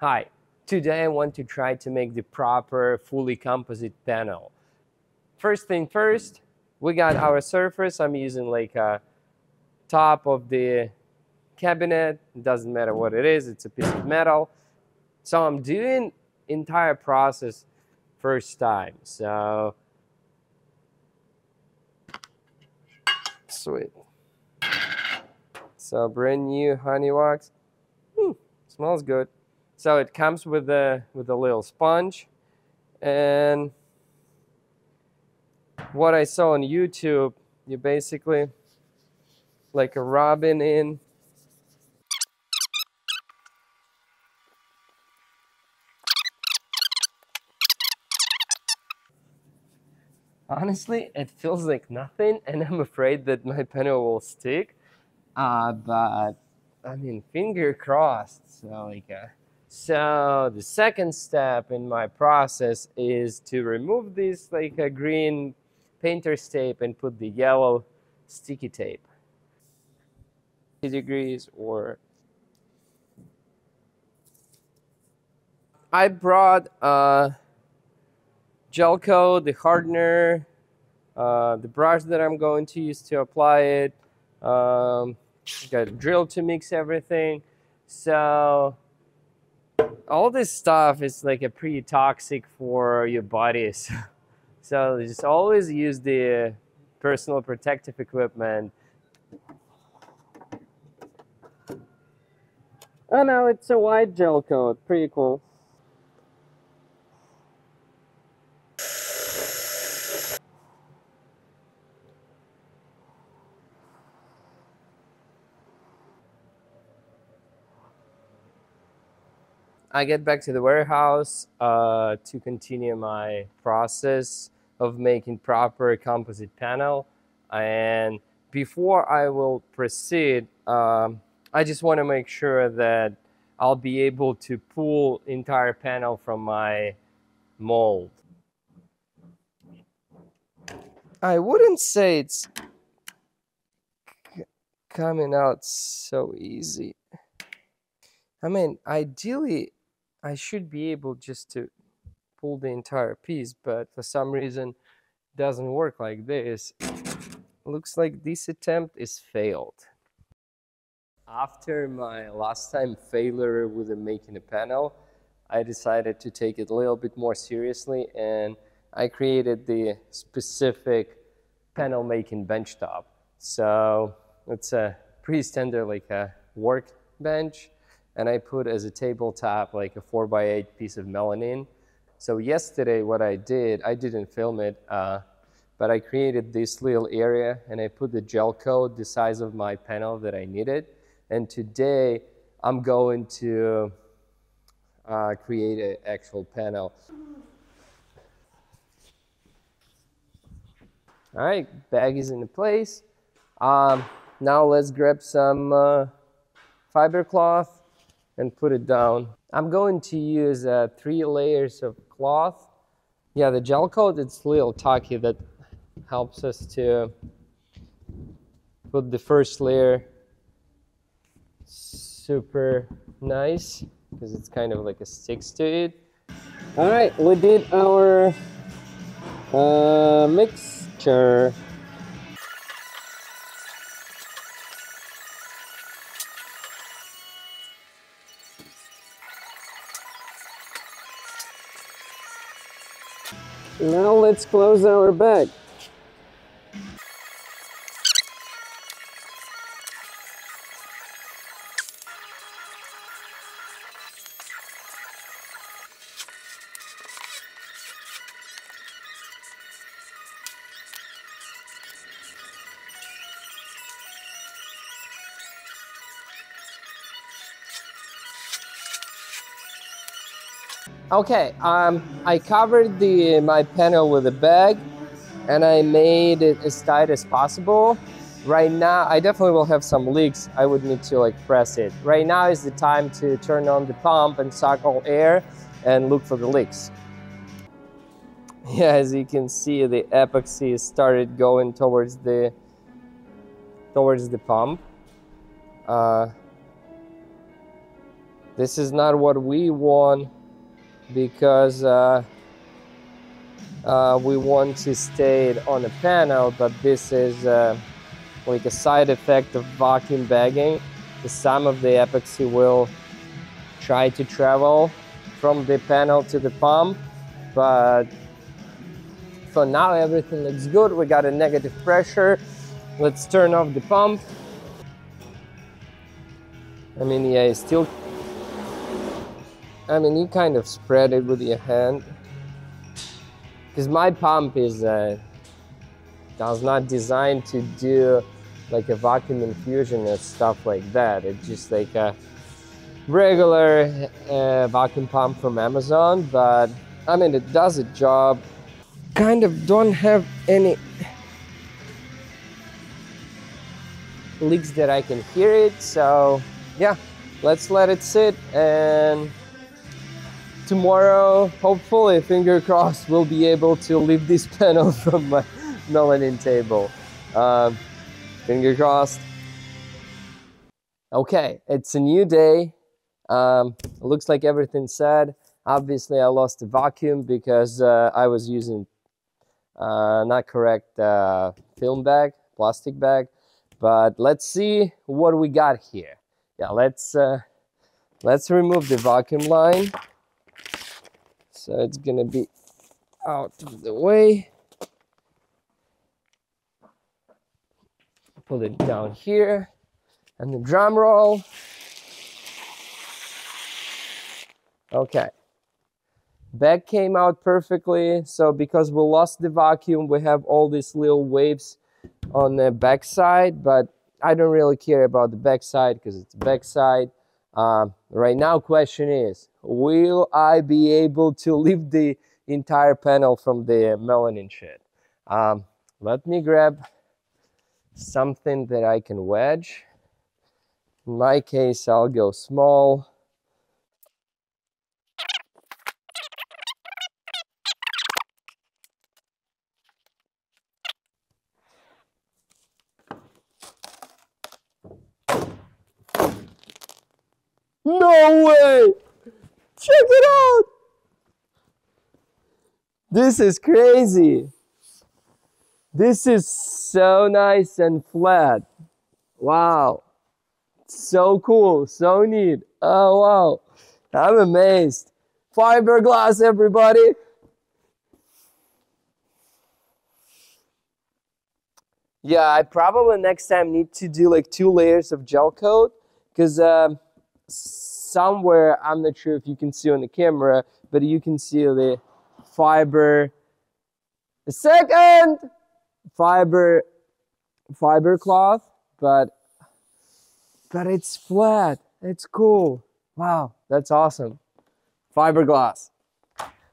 Hi, today I want to try to make the proper fully composite panel. First thing first, we got our surface. I'm using like a top of the cabinet. It doesn't matter what it is, it's a piece of metal. So I'm doing entire process first time. So sweet. So brand new honey wax. Hmm, smells good. So it comes with a with a little sponge, and what I saw on YouTube, you basically like a robin in. Honestly, it feels like nothing, and I'm afraid that my panel will stick. Uh, but I mean, finger crossed. So like. Uh, so the second step in my process is to remove this like a green painter's tape and put the yellow sticky tape. 50 degrees or I brought uh, gel coat, the hardener, uh, the brush that I'm going to use to apply it. Um, got a drill to mix everything. So all this stuff is like a pretty toxic for your bodies. so just always use the personal protective equipment. Oh no, it's a white gel coat. Pretty cool. I get back to the warehouse uh, to continue my process of making proper composite panel. And before I will proceed, um, I just want to make sure that I'll be able to pull entire panel from my mold. I wouldn't say it's coming out so easy. I mean, ideally, I should be able just to pull the entire piece, but for some reason doesn't work like this. Looks like this attempt is failed. After my last time failure with making a panel, I decided to take it a little bit more seriously and I created the specific panel making bench top. So it's a pretty standard like a work bench and I put as a tabletop like a four by eight piece of melamine. So yesterday what I did, I didn't film it, uh, but I created this little area and I put the gel coat the size of my panel that I needed. And today I'm going to uh, create an actual panel. All right, bag is in place. Um, now let's grab some uh, fiber cloth and put it down. I'm going to use uh, three layers of cloth. Yeah, the gel coat, it's little tacky that helps us to put the first layer super nice because it's kind of like a sticks to it. All right, we did our uh, mixture Now let's close our bag. Okay, um, I covered the my panel with a bag and I made it as tight as possible. Right now, I definitely will have some leaks. I would need to like press it. Right now is the time to turn on the pump and suck all air and look for the leaks. Yeah, as you can see, the epoxy started going towards the towards the pump. Uh, This is not what we want because uh, uh, we want to stay on a panel, but this is uh, like a side effect of vacuum bagging. The some of the epoxy will try to travel from the panel to the pump, but for now everything looks good. We got a negative pressure. Let's turn off the pump. I mean, yeah, it's still, I mean, you kind of spread it with your hand because my pump is uh, does not designed to do like a vacuum infusion and stuff like that. It's just like a regular uh, vacuum pump from Amazon, but I mean, it does a job. Kind of don't have any leaks that I can hear it, so yeah, let's let it sit and tomorrow, hopefully, finger crossed, we'll be able to leave this panel from my melamine table. Um, finger crossed. Okay, it's a new day. Um, looks like everything's set. Obviously, I lost the vacuum because uh, I was using uh, not correct uh, film bag, plastic bag. But let's see what we got here. Yeah, let's uh, let's remove the vacuum line. So it's gonna be out of the way. Pull it down here and the drum roll. Okay. Bag came out perfectly. So because we lost the vacuum, we have all these little waves on the back side, but I don't really care about the back side because it's back Um, right now, question is, will I be able to lift the entire panel from the melamine shed? Um, let me grab something that I can wedge. In my case, I'll go small. No way! Check it out! This is crazy. This is so nice and flat. Wow. So cool, so neat. Oh, wow. I'm amazed. Fiberglass, everybody. Yeah, I probably next time need to do like two layers of gel coat because um, somewhere, I'm not sure if you can see on the camera, but you can see the fiber. A second! Fiber, fiber cloth, but, but it's flat. It's cool. Wow, that's awesome. Fiberglass.